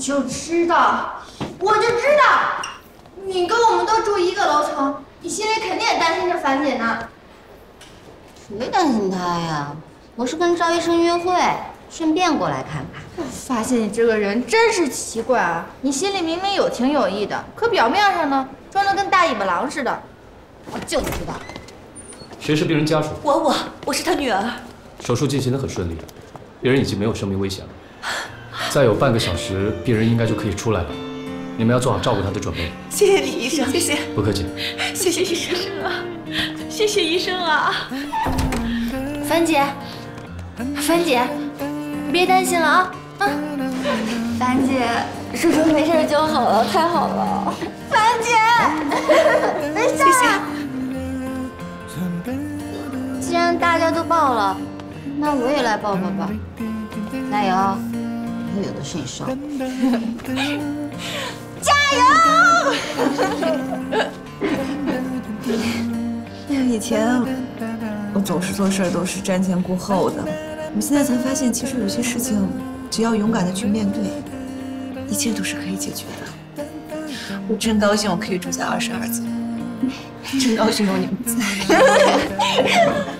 就知道，我就知道，你跟我们都住一个楼层，你心里肯定也担心着樊姐呢。谁担心她呀？我是跟赵医生约会，顺便过来看看。发现你这个人真是奇怪啊！你心里明明有情有义的，可表面上呢，装的跟大尾巴狼似的。我就知道。谁是病人家属？我我我是他女儿。手术进行的很顺利，病人已经没有生命危险了。再有半个小时，病人应该就可以出来了。你们要做好照顾他的准备。谢谢李，医生。谢谢。不客气。谢谢医生啊！谢谢医生啊！樊姐，樊姐，你别担心了啊啊！樊姐，叔叔没事就好了，太好了。樊姐，没事。谢谢。既然大家都抱了，那我也来抱抱吧。加油，会有的是你受。加油！以前我总是做事都是瞻前顾后的，我现在才发现，其实有些事情只要勇敢的去面对，一切都是可以解决的。我真高兴，我可以住在二十二层，真高兴有你们在。